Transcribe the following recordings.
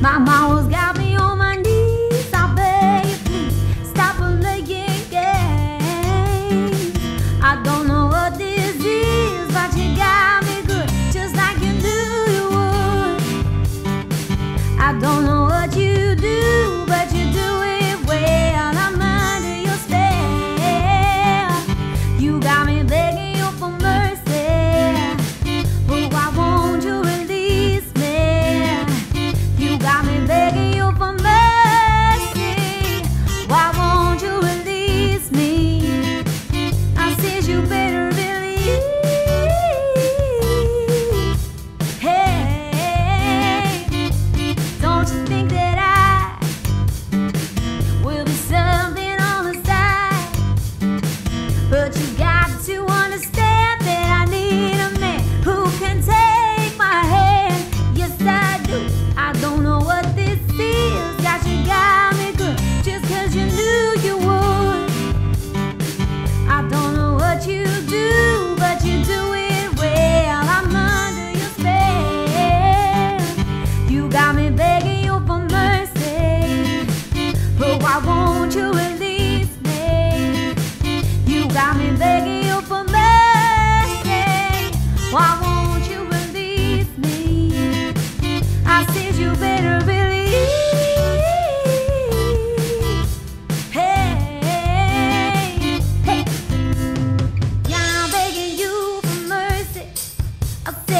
My mama's got me on my knees. I beg you, please stop playing games. I don't know what this is, but you got me good, just like you knew you would. I don't know. you release me? You got me begging you for mercy. Why won't you release me? I said you better. Hey, hey. Yeah, I'm begging you for mercy. I said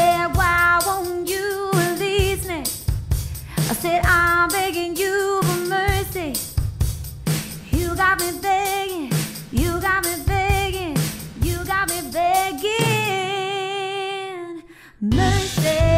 mercy.